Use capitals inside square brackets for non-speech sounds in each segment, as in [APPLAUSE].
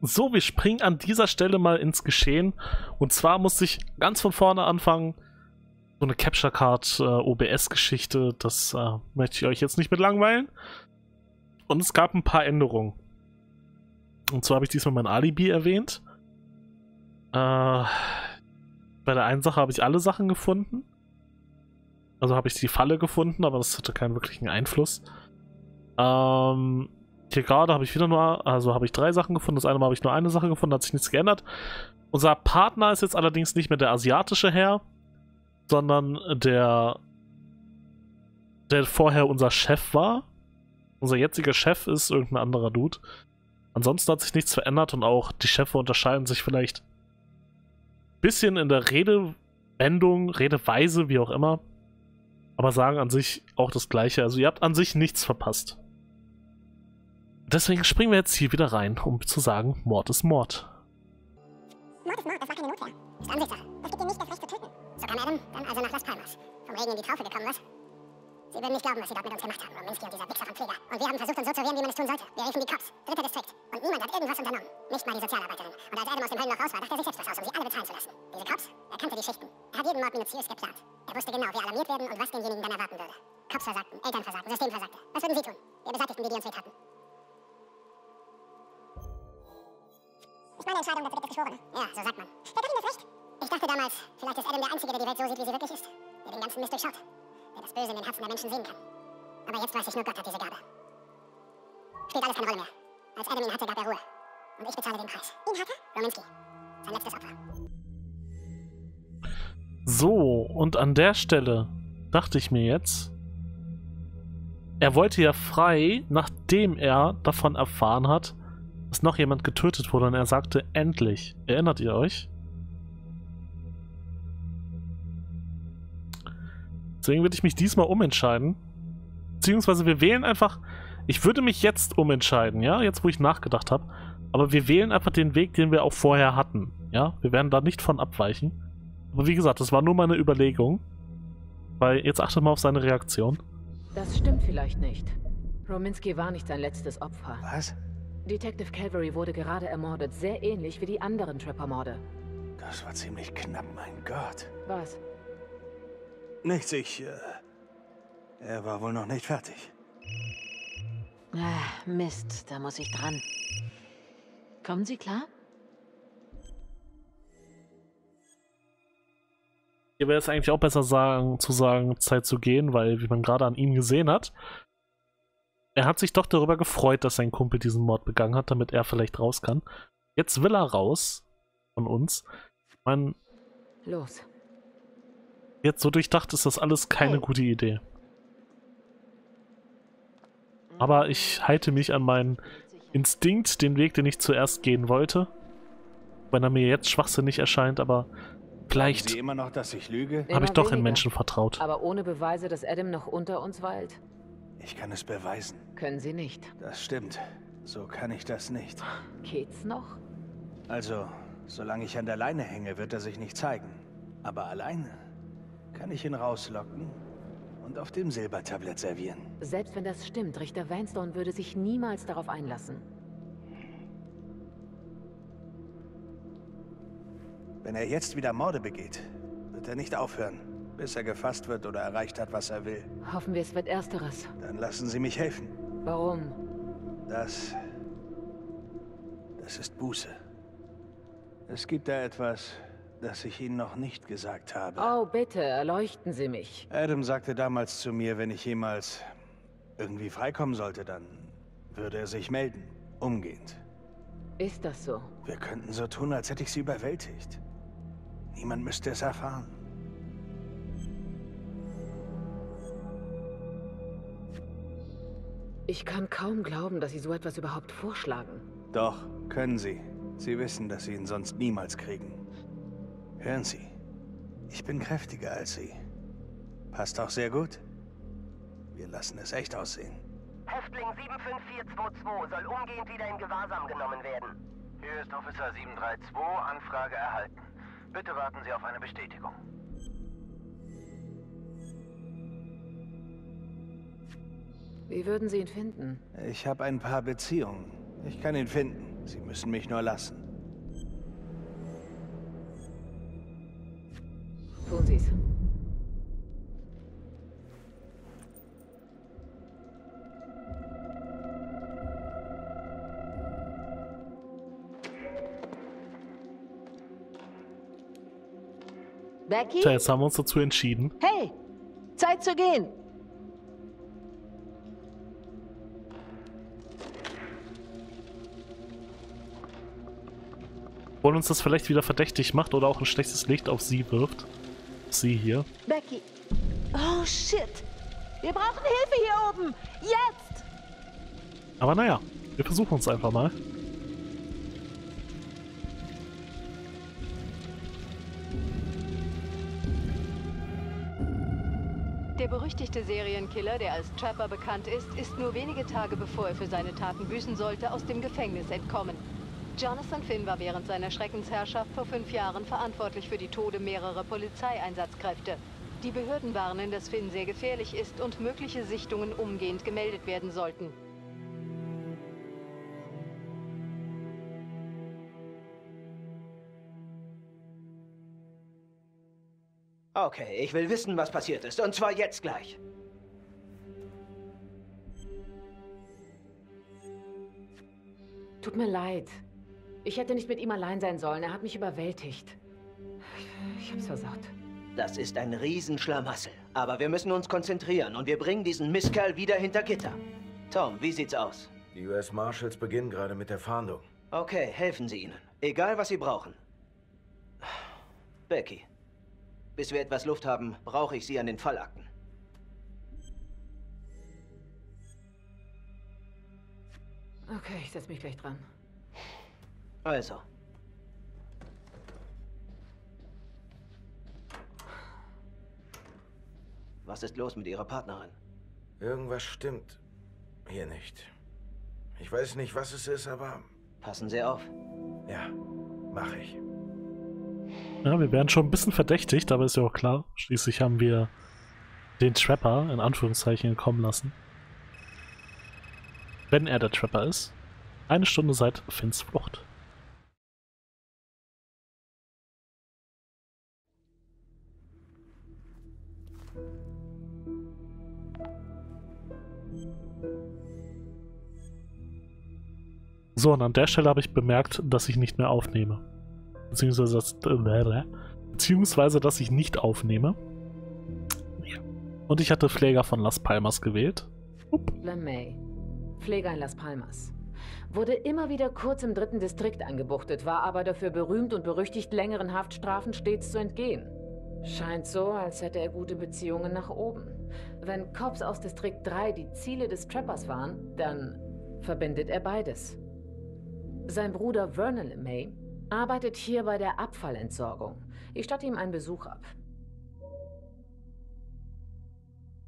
So, wir springen an dieser Stelle mal ins Geschehen. Und zwar musste ich ganz von vorne anfangen. So eine Capture Card äh, OBS-Geschichte, das äh, möchte ich euch jetzt nicht mit langweilen. Und es gab ein paar Änderungen. Und zwar habe ich diesmal mein Alibi erwähnt. Äh, bei der einen Sache habe ich alle Sachen gefunden. Also habe ich die Falle gefunden, aber das hatte keinen wirklichen Einfluss. Ähm, hier gerade habe ich wieder nur, also habe ich drei Sachen gefunden. Das eine Mal habe ich nur eine Sache gefunden, hat sich nichts geändert. Unser Partner ist jetzt allerdings nicht mehr der asiatische Herr, sondern der, der vorher unser Chef war. Unser jetziger Chef ist irgendein anderer Dude. Ansonsten hat sich nichts verändert und auch die Chefe unterscheiden sich vielleicht ein bisschen in der Redewendung, Redeweise, wie auch immer. Aber sagen an sich auch das Gleiche. Also ihr habt an sich nichts verpasst. Deswegen springen wir jetzt hier wieder rein, um zu sagen, Mord ist Mord. Mord ist Mord, das war keine Notwehr. Ist Ansichtssache. Das gibt dir nicht das Recht zu töten. So kam Adam dann also nach Las Palmas. Vom Regen in die Taufe gekommen, was? Sie würden nicht glauben, was sie dort mit uns gemacht haben, Rominski und dieser Wichser von Krieger. Und wir haben versucht, uns so zu wehren, wie man es tun sollte. Wir riefen die Cops, dritter Distrikt. Und niemand hat irgendwas unternommen. Nicht mal die Sozialarbeiterin. Und als Adam aus dem Höllenloch raus war, dachte er sich selbst was aus, um sie alle bezahlen zu lassen. Diese Cops, er kannte die Schichten. Er hat jeden Mord minutiös geplant. Er wusste genau, wer alarmiert werden und was denjenigen dann erwarten würde. Cops versagten, Eltern versagten, System versagte. Was würden Sie tun? Wir beseitigten die, die uns weh meine Entscheidung, dazu gibt es Geschworene. Ja, so sagt man. Der Göttin ist recht. Ich dachte damals, vielleicht ist Adam der Einzige, der die Welt so sieht, wie sie wirklich ist. Der den ganzen Mist durchschaut. Der das Böse in den Herzen der Menschen sehen kann. Aber jetzt weiß ich, nur Gott hat diese Gabe. Spielt alles keine Rolle mehr. Als Adam ihn hatte, gab er Ruhe. Und ich bezahle den Preis. Ihn hatte? Rominski. Sein letztes Opfer. So, und an der Stelle dachte ich mir jetzt, er wollte ja frei, nachdem er davon erfahren hat, dass noch jemand getötet wurde und er sagte, endlich. Erinnert ihr euch? Deswegen würde ich mich diesmal umentscheiden. Beziehungsweise wir wählen einfach. Ich würde mich jetzt umentscheiden, ja, jetzt wo ich nachgedacht habe. Aber wir wählen einfach den Weg, den wir auch vorher hatten. Ja, wir werden da nicht von abweichen. Aber wie gesagt, das war nur meine Überlegung. Weil jetzt achtet mal auf seine Reaktion. Das stimmt vielleicht nicht. Rominski war nicht sein letztes Opfer. Was? Detective Calvary wurde gerade ermordet, sehr ähnlich wie die anderen Trapper-Morde. Das war ziemlich knapp, mein Gott. Was? Nichts, ich. Äh, er war wohl noch nicht fertig. Ah, Mist, da muss ich dran. Kommen Sie klar? Hier wäre es eigentlich auch besser sagen, zu sagen, Zeit zu gehen, weil, wie man gerade an ihm gesehen hat, er hat sich doch darüber gefreut, dass sein Kumpel diesen Mord begangen hat, damit er vielleicht raus kann. Jetzt will er raus von uns. Man, Los. jetzt so durchdacht ist das alles keine gute Idee. Aber ich halte mich an meinen Instinkt, den Weg, den ich zuerst gehen wollte. Wenn er mir jetzt schwachsinnig erscheint, aber vielleicht habe ich doch in weniger. Menschen vertraut. Aber ohne Beweise, dass Adam noch unter uns weilt, Ich kann es beweisen. können Sie nicht. Das stimmt. So kann ich das nicht. Geht's noch? Also, solange ich an der Leine hänge, wird er sich nicht zeigen. Aber alleine kann ich ihn rauslocken und auf dem Silbertablett servieren. Selbst wenn das stimmt, Richter Vanstone würde sich niemals darauf einlassen. Wenn er jetzt wieder Morde begeht, wird er nicht aufhören, bis er gefasst wird oder erreicht hat, was er will. Hoffen wir, es wird Ersteres. Dann lassen Sie mich helfen. Warum? Das. Das ist Buße. Es gibt da etwas, das ich Ihnen noch nicht gesagt habe. Oh, bitte, erleuchten Sie mich. Adam sagte damals zu mir, wenn ich jemals irgendwie freikommen sollte, dann würde er sich melden. Umgehend. Ist das so? Wir könnten so tun, als hätte ich sie überwältigt. Niemand müsste es erfahren. Ich kann kaum glauben, dass Sie so etwas überhaupt vorschlagen. Doch, können Sie. Sie wissen, dass Sie ihn sonst niemals kriegen. Hören Sie, ich bin kräftiger als Sie. Passt auch sehr gut. Wir lassen es echt aussehen. Häftling 75422 soll umgehend wieder in Gewahrsam genommen werden. Hier ist Officer 732, Anfrage erhalten. Bitte warten Sie auf eine Bestätigung. Wie würden Sie ihn finden? Ich habe ein paar Beziehungen. Ich kann ihn finden. Sie müssen mich nur lassen. Tun Sie's. Becky? Tja, jetzt haben wir uns dazu entschieden. Hey! Zeit zu gehen! Uns das vielleicht wieder verdächtig macht oder auch ein schlechtes Licht auf sie wirft. Sie hier. Becky! Oh shit! Wir brauchen Hilfe hier oben! Jetzt! Aber naja, wir versuchen es einfach mal. Der berüchtigte Serienkiller, der als Trapper bekannt ist, ist nur wenige Tage bevor er für seine Taten büßen sollte, aus dem Gefängnis entkommen. Jonathan Finn war während seiner Schreckensherrschaft vor fünf Jahren verantwortlich für die Tode mehrerer Polizeieinsatzkräfte. Die Behörden warnen, dass Finn sehr gefährlich ist und mögliche Sichtungen umgehend gemeldet werden sollten. Okay, ich will wissen, was passiert ist. Und zwar jetzt gleich. Tut mir leid. Ich hätte nicht mit ihm allein sein sollen. Er hat mich überwältigt. Ich hab's versaut. Das ist ein Riesenschlamassel. Aber wir müssen uns konzentrieren und wir bringen diesen Misskerl wieder hinter Gitter. Tom, wie sieht's aus? Die US Marshals beginnen gerade mit der Fahndung. Okay, helfen Sie ihnen. Egal, was Sie brauchen. Becky, bis wir etwas Luft haben, brauche ich Sie an den Fallakten. Okay, ich setz mich gleich dran. Also. Was ist los mit Ihrer Partnerin? Irgendwas stimmt hier nicht. Ich weiß nicht, was es ist, aber Passen Sie auf. ja, mache ich. Ja, wir werden schon ein bisschen verdächtigt, aber ist ja auch klar. Schließlich haben wir den Trapper in Anführungszeichen kommen lassen. Wenn er der Trapper ist. Eine Stunde seit Finns Flucht. So, und an der Stelle habe ich bemerkt, dass ich nicht mehr aufnehme. Beziehungsweise, dass, äh, beziehungsweise, dass ich nicht aufnehme. Und ich hatte Pfleger von Las Palmas gewählt. LeMay, Pfleger in Las Palmas. Wurde immer wieder kurz im dritten Distrikt eingebuchtet, war aber dafür berühmt und berüchtigt, längeren Haftstrafen stets zu entgehen. Scheint so, als hätte er gute Beziehungen nach oben. Wenn Cops aus Distrikt 3 die Ziele des Trappers waren, dann verbindet er beides. Sein Bruder Vernon LeMay arbeitet hier bei der Abfallentsorgung. Ich statte ihm einen Besuch ab.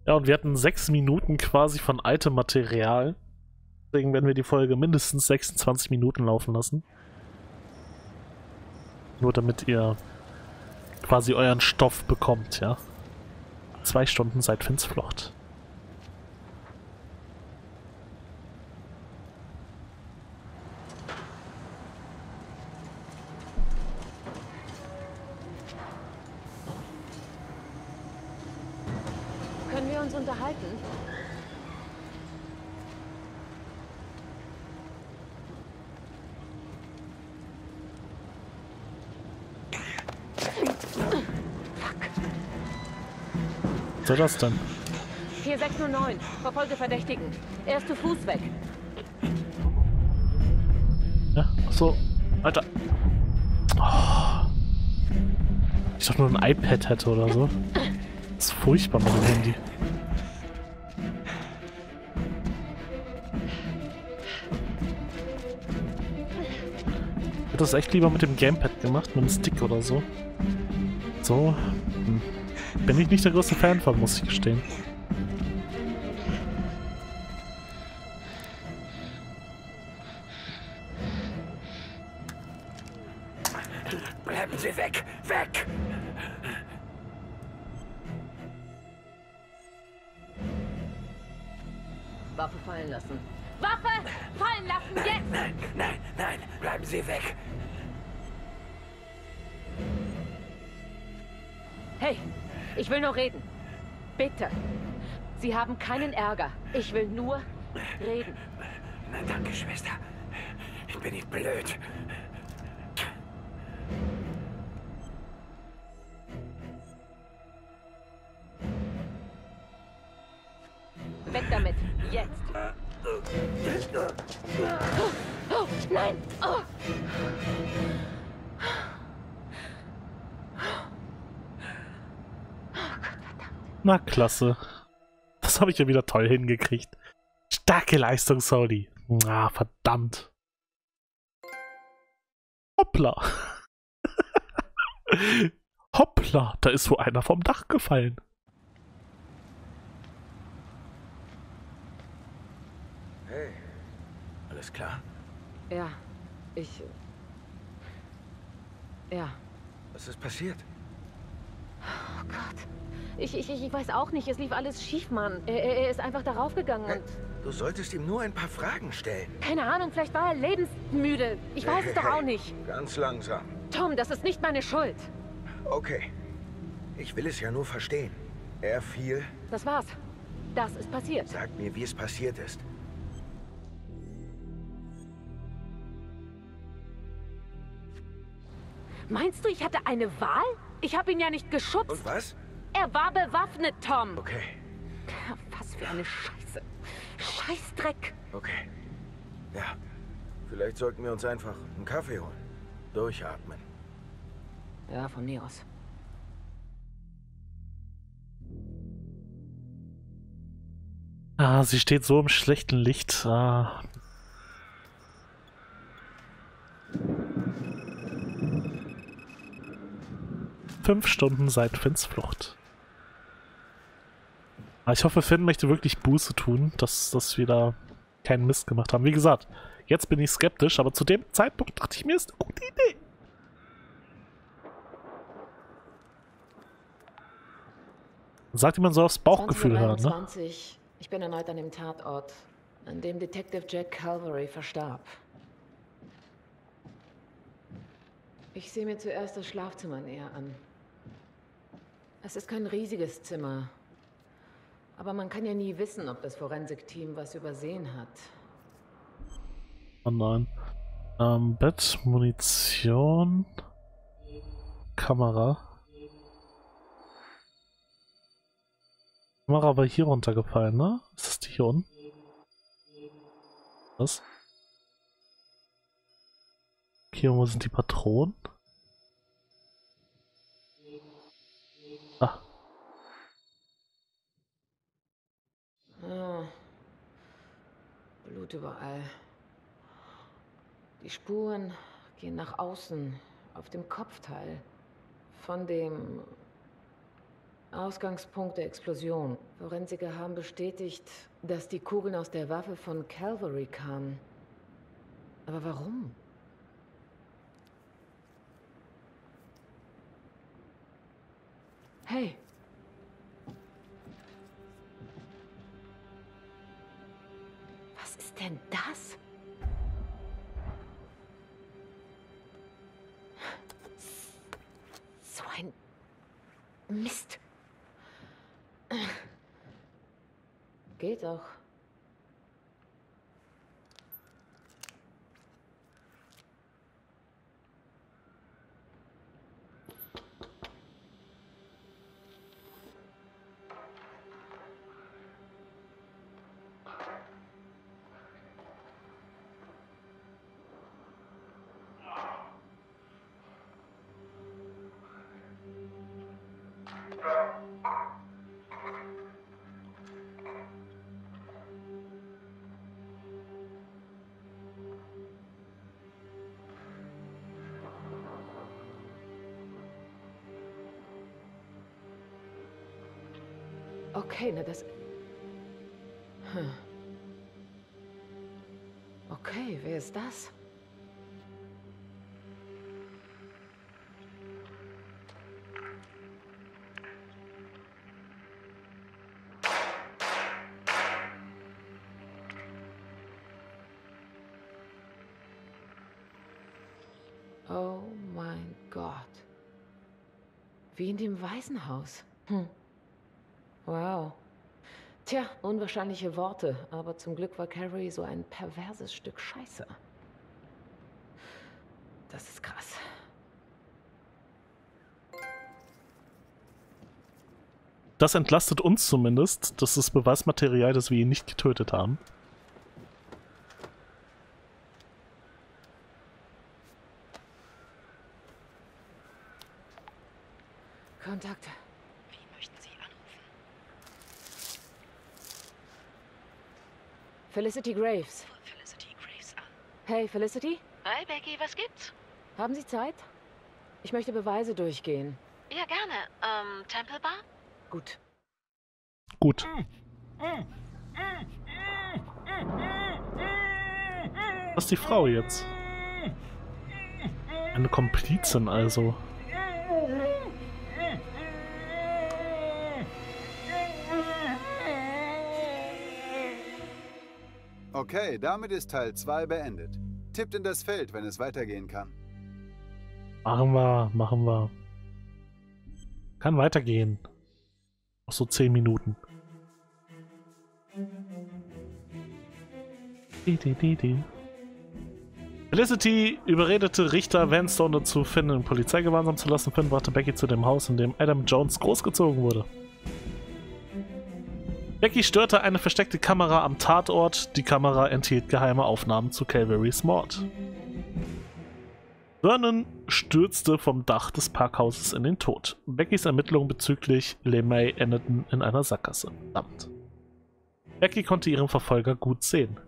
Ja, und wir hatten sechs Minuten quasi von altem Material. Deswegen werden wir die Folge mindestens 26 Minuten laufen lassen. Nur damit ihr quasi euren Stoff bekommt, ja. Zwei Stunden seit Finns Flucht. Können wir uns unterhalten? Was soll das denn? 4609, verfolge Verdächtigen. Er ist zu Fuß weg. Ja, achso. Alter. Oh. Ich doch nur ein iPad hätte oder so. Das ist furchtbar mit dem Handy. Ich hätte das echt lieber mit dem Gamepad gemacht, mit dem Stick oder so. So. Hm. Bin ich nicht der größte Fan von, muss ich gestehen. Keinen Ärger. Ich will nur reden. Na, danke, Schwester. Ich bin nicht blöd. Weg damit. Jetzt. Oh, nein. Oh. Na, klasse. Das habe ich ja wieder toll hingekriegt. Starke Leistung, Saudi. Ah, verdammt. Hoppla. [LAUGHS] Hoppla, da ist wohl einer vom Dach gefallen. Hey, alles klar? Ja, ich. Ja. Was ist passiert? Oh Gott. Ich, ich, ich weiß auch nicht. Es lief alles schief, Mann. Er, er, ist einfach darauf gegangen Hey, und. du solltest ihm nur ein paar Fragen stellen. Keine Ahnung, vielleicht war er lebensmüde. Ich weiß es doch auch nicht. Ganz langsam. Tom, das ist nicht meine Schuld. Okay. Ich will es ja nur verstehen. Er fiel. Das war's. Das ist passiert. Sag mir, wie es passiert ist. Meinst du, ich hatte eine Wahl? Ich habe ihn ja nicht geschubst. Und was? Er war bewaffnet, Tom. Okay, Was für eine Scheiße. Scheißdreck. okay. Ja. Vielleicht sollten wir uns einfach einen Kaffee holen. Durchatmen. Ja, von mir aus. Ah, sie steht so im schlechten Licht. Ah. Fünf Stunden seit Finns Flucht. Ah, ich hoffe, Finn möchte wirklich Buße tun, dass das wieder keinen Mist gemacht haben. Wie gesagt, jetzt bin ich skeptisch, aber zu dem Zeitpunkt dachte ich mir, ist eine gute Idee. Sagt man so aufs Bauchgefühl hören, ne? 20.23 Ich bin erneut an dem Tatort, an dem Detective Jack Calvary verstarb. Ich sehe mir zuerst das Schlafzimmer näher an. Es ist kein riesiges Zimmer. Aber man kann ja nie wissen, ob das Forensikteam was übersehen hat. Oh nein. Ähm, Bett, Munition, Kamera. Kamera war hier runtergefallen, ne? Ist das die hier unten? Was? Hier, wo sind die Patronen? Ah, Ah. Blut überall. Die Spuren gehen nach außen, auf dem Kopfteil. Von dem Ausgangspunkt der Explosion. Forensiker haben bestätigt, dass die Kugeln aus der Waffe von Calvary kamen. Aber warum? Hey, denn das? So ein Mist. Geht auch. Okay, na das... Hm. Okay, wer ist das? Oh mein Gott. Wie in dem Waisenhaus. Hm. Wow. Tja, unwahrscheinliche Worte, aber zum Glück war Carrie so ein perverses Stück Scheiße. Das ist krass. Das entlastet uns zumindest. Das ist Beweismaterial, dass wir ihn nicht getötet haben. Kontakt. Wie möchten Sie anrufen? Felicity Graves. Felicity Graves an. Hey, Felicity? Hi, Becky, was gibt's? Haben Sie Zeit? Ich möchte Beweise durchgehen. Ja, gerne. Ähm, Temple Bar? Gut. Gut. Was ist die Frau jetzt? Eine Komplizin also. Okay, damit ist Teil 2 beendet. Tippt in das Feld, wenn es weitergehen kann. Machen wir, machen wir. Kann weitergehen. Noch so 10 Minuten. Felicity überredete Richter Vanstone dazu, Finn in Polizeigewahrsam zu lassen. Finn brachte Becky zu dem Haus, in dem Adam Jones großgezogen wurde. Becky störte eine versteckte Kamera am Tatort. Die Kamera enthielt geheime Aufnahmen zu Calvary's Mord. Vernon stürzte vom Dach des Parkhauses in den Tod. Beckys Ermittlungen bezüglich LeMay endeten in einer Sackgasse. Verdammt. Becky konnte ihren Verfolger gut sehen.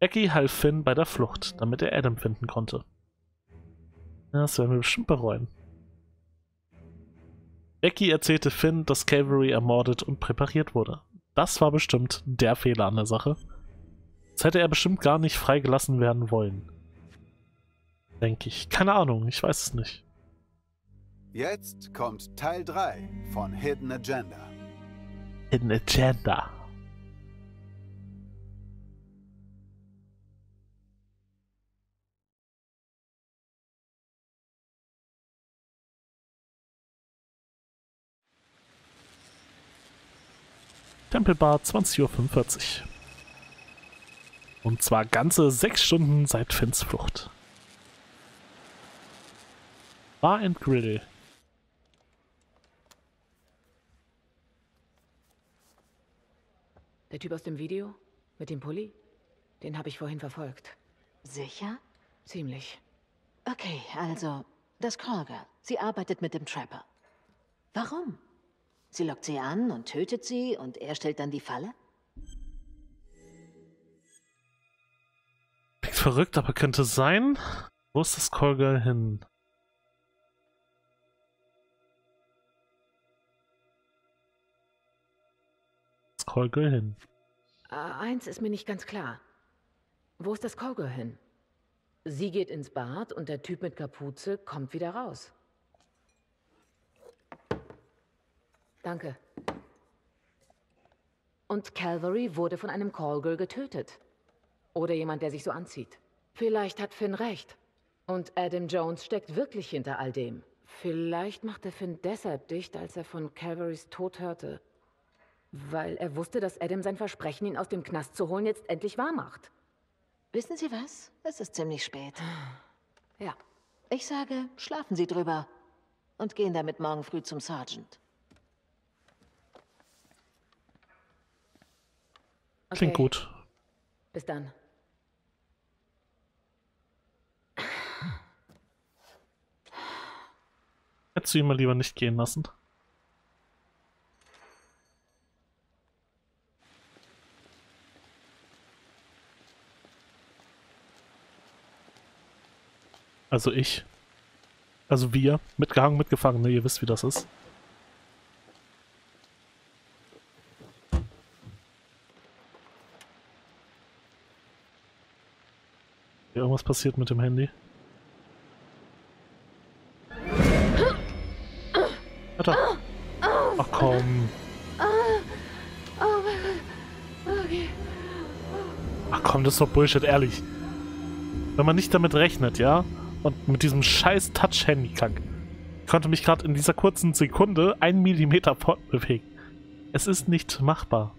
Becky half Finn bei der Flucht, damit er Adam finden konnte. Das werden wir bestimmt bereuen. Becky erzählte Finn, dass Calvary ermordet und präpariert wurde. Das war bestimmt der Fehler an der Sache. Jetzt hätte er bestimmt gar nicht freigelassen werden wollen. Denke ich. Keine Ahnung, ich weiß es nicht. Jetzt kommt Teil 3 von Hidden Agenda. Hidden Agenda. Tempelbar 20.45 Uhr. Und zwar ganze sechs Stunden seit Finns Flucht. Bar and Grill. Der Typ aus dem Video? Mit dem Pulli? Den habe ich vorhin verfolgt. Sicher? Ziemlich. Okay, also, das Callgirl. Sie arbeitet mit dem Trapper. Warum? Sie lockt sie an und tötet sie und er stellt dann die Falle? Klingt verrückt, aber könnte sein. Wo ist das Callgirl hin? Das Callgirl hin. Äh, eins ist mir nicht ganz klar. Wo ist das Callgirl hin? Sie geht ins Bad und der Typ mit Kapuze kommt wieder raus. Danke. Und Calvary wurde von einem Callgirl getötet. Oder jemand, der sich so anzieht. Vielleicht hat Finn recht. Und Adam Jones steckt wirklich hinter all dem. Vielleicht machte Finn deshalb dicht, als er von Calvarys Tod hörte. Weil er wusste, dass Adam sein Versprechen, ihn aus dem Knast zu holen, jetzt endlich wahrmacht. Wissen Sie was? Es ist ziemlich spät. Ja. Ich sage, schlafen Sie drüber. Und gehen damit morgen früh zum Sergeant. Klingt Okay. gut. Bis dann. Hättest du ihn mal lieber nicht gehen lassen? Also ich. Also wir. Mitgehangen, mitgefangen, ne? Ihr wisst, wie das ist. Irgendwas passiert mit dem Handy. Alter. Ach komm. Ach komm, das ist doch Bullshit, ehrlich. Wenn man nicht damit rechnet, ja? Und mit diesem scheiß Touch-Handy kack. Ich konnte mich gerade in dieser kurzen Sekunde einen Millimeter fortbewegen. Es ist nicht machbar.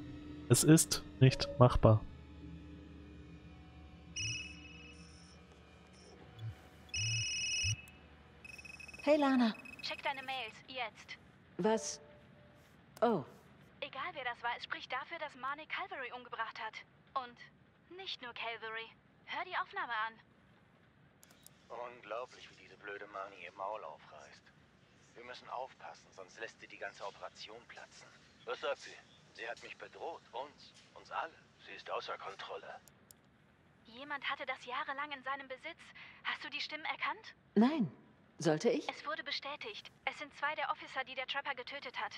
Es ist nicht machbar. Hey Lana, Check deine Mails, jetzt. was? Oh, Egal wer das war, es spricht dafür, dass Marnie Calvary umgebracht hat. Und nicht nur Calvary. Hör die Aufnahme an. Unglaublich, wie diese blöde Mani ihr Maul aufreißt. Wir müssen aufpassen, sonst lässt sie die ganze Operation platzen. Was sagt sie? Sie hat mich bedroht. Uns. Uns alle. Sie ist außer Kontrolle. Jemand hatte das jahrelang in seinem Besitz. Hast du die Stimmen erkannt? nein. Sollte ich? Es wurde bestätigt. Es sind zwei der Officer, die der Trapper getötet hat.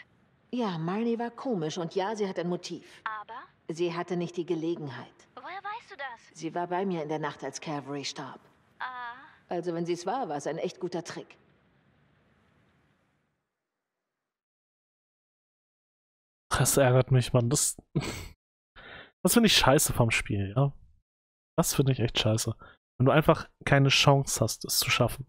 Ja, Marnie war komisch und ja, sie hat ein Motiv. Aber? Sie hatte nicht die Gelegenheit. Woher weißt du das? Sie war bei mir in der Nacht, als Calvary starb. Ah, Also wenn sie es war, war es ein echt guter Trick. Das ärgert mich, Mann. Das, [LAUGHS] das finde ich scheiße vom Spiel, ja. Das finde ich echt scheiße. Wenn du einfach keine Chance hast, es zu schaffen.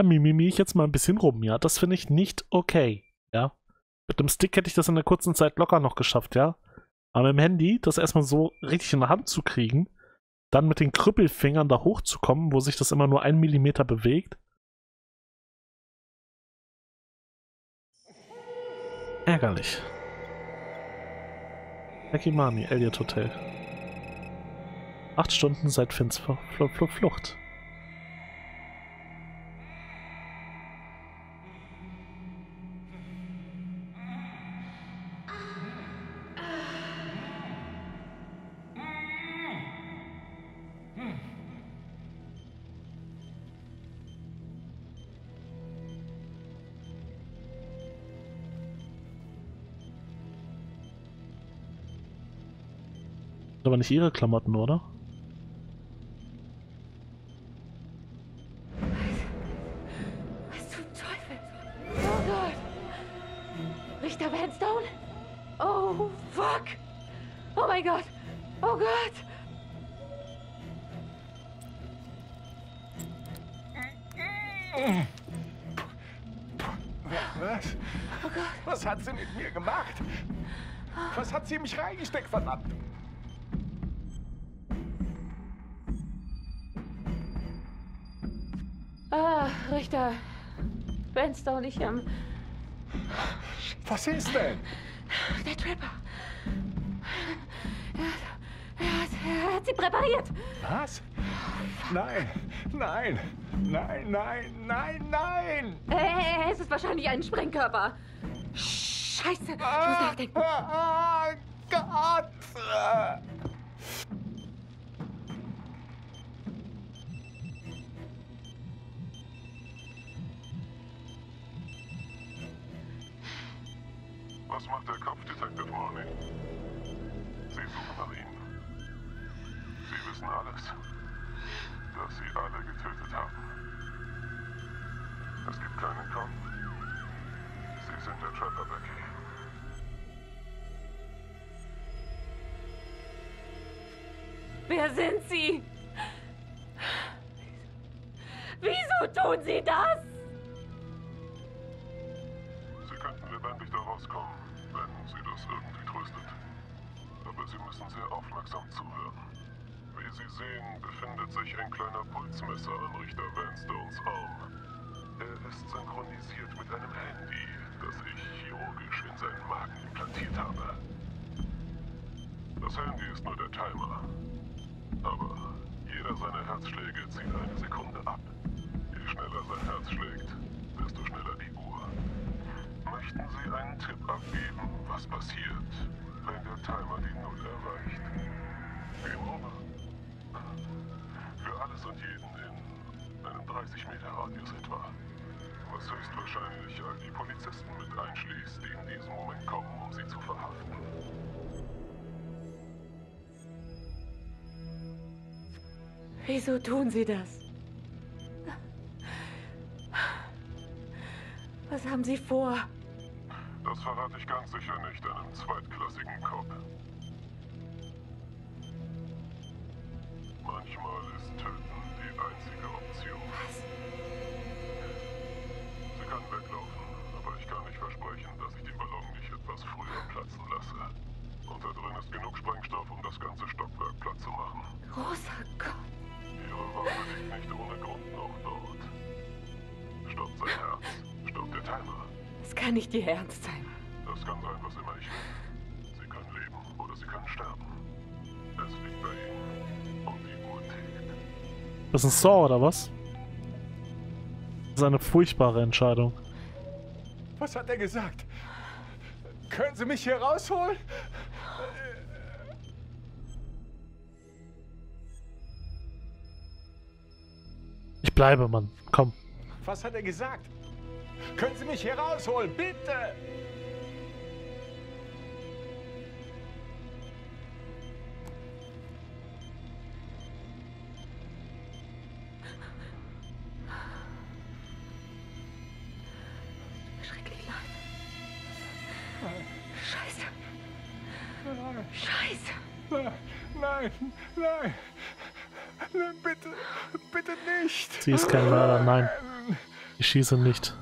Da mimimi ich jetzt mal ein bisschen rum, ja. Das finde ich nicht okay, ja. Mit dem Stick hätte ich das in einer kurzen Zeit locker noch geschafft, ja. Aber im Handy, das erstmal so richtig in der Hand zu kriegen, dann mit den Krüppelfingern da hochzukommen, wo sich das immer nur ein Millimeter bewegt. Ärgerlich. Ekimani, Elliot Hotel. Acht Stunden seit Fl Flucht. Nicht ihre Klamotten, oder? Was zum Teufel? Oh Gott. Richter Vanstone? Oh, fuck. Oh mein Gott. Oh Gott. Was? Oh Gott. Was hat sie mit mir gemacht? Was hat sie in mich reingesteckt, verdammt? Ah, Richter. Vanstone, ich am. Was ist denn? Der Trapper. Er, er, hat, er hat sie präpariert. Was? Nein, nein, nein, nein, nein, nein! Äh, es ist wahrscheinlich ein Sprengkörper. Scheiße, ich muss nachdenken. Ah, Gott! Was macht der Kopfdetektiv Marnie? Sie suchen nach ihm. Sie wissen alles. Dass sie alle getötet haben. Es gibt keinen Kopf. Sie sind der Trapper Becky. Wer sind Sie? Wieso tun Sie das? Aufmerksam zuhören. Wie Sie sehen, befindet sich ein kleiner Pulsmesser an Richter Vanstones Arm. Er ist synchronisiert mit einem Handy, das ich chirurgisch in seinen Magen implantiert habe. Das Handy ist nur der Timer. Aber jeder seiner Herzschläge zieht eine Sekunde ab. Je schneller sein Herz schlägt, desto schneller die Uhr. Möchten Sie einen Tipp abgeben, was passiert, wenn der Timer die Null erreicht? Over. Für alles und jeden in einem 30 Meter Radius etwa. Was höchstwahrscheinlich all die Polizisten mit einschließt, die in diesem Moment kommen, um sie zu verhaften. Wieso tun Sie das? Was haben Sie vor? Das verrate ich ganz sicher nicht einem zweitklassigen Cop. Manchmal ist Töten die einzige Option. Was? Sie kann weglaufen, aber ich kann nicht versprechen, dass ich den Ballon nicht etwas früher platzen lasse. Und da drin ist genug Sprengstoff, um das ganze Stockwerk platt zu machen. Großer Gott. Ihre Waffe liegt nicht ohne Grund noch dort. Stoppt sein Herz. Stoppt der Timer. Es kann nicht Ihr Ernst sein. Das ist ein Saw oder was? Das ist eine furchtbare Entscheidung. Was hat er gesagt? Können Sie mich hier rausholen? Ich bleibe, Mann. Komm. Was hat er gesagt? Können Sie mich hier rausholen, bitte? Schrecklich leid. Scheiße. Scheiße. Nein, nein. Nein, bitte, bitte nicht. Sie ist kein Mörder, nein. Ich schieße nicht.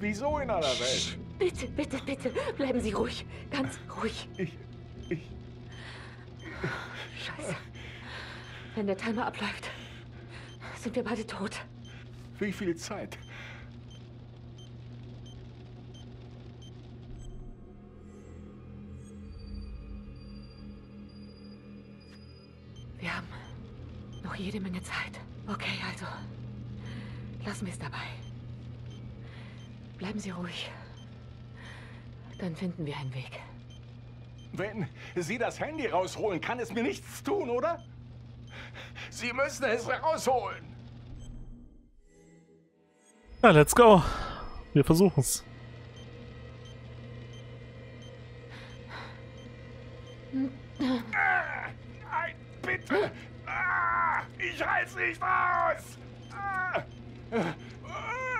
Wieso in aller Welt? Bitte, bitte, bitte, bleiben Sie ruhig. Ganz ruhig. Ich. Ich. Scheiße. Wenn der Timer abläuft, sind wir beide tot. Wie viel Zeit? Wir haben noch jede Menge Zeit. Okay, also. Lassen wir es dabei. Bleiben Sie ruhig. Dann finden wir einen Weg. Wenn Sie das Handy rausholen, kann es mir nichts tun, oder? Sie müssen es rausholen. Ja, let's go. Wir versuchen's. Nein, bitte! Ah, ich reiß nicht raus! Ah, ah, ah,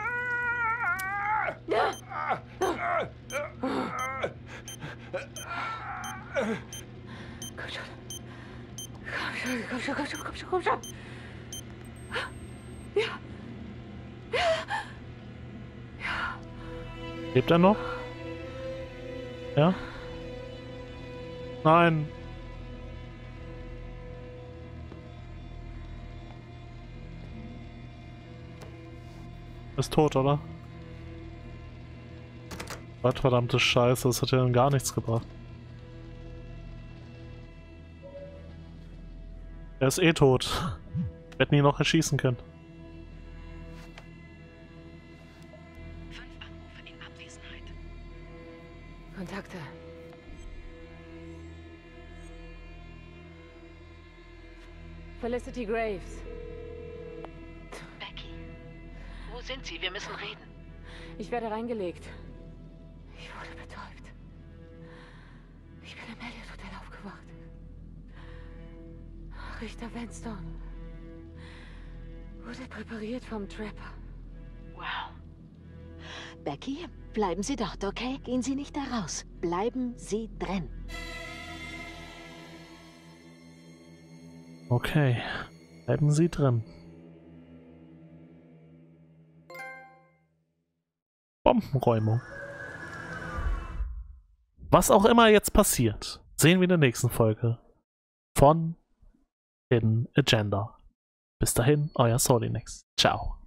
ah, ah, Komm schon. Komm schon, komm schon, komm schon, komm schon, komm schon. Ja. Lebt er noch? Ja? Nein. Ist tot, oder? Gottverdammte Scheiße, das hat ja gar nichts gebracht. Er ist eh tot. Wir hätten ihn noch erschießen können. Kontakte. Felicity Graves. Becky, wo sind Sie? Wir müssen reden. Ich werde reingelegt. Richter Vanstone. Wurde präpariert vom Trapper. Wow. Becky, bleiben Sie dort, okay? Gehen Sie nicht da raus. Bleiben Sie drin. Okay. Bleiben Sie drin. Bombenräumung. Was auch immer jetzt passiert, sehen wir in der nächsten Folge von Hidden Agenda. Bis dahin, euer Solinex. Ciao.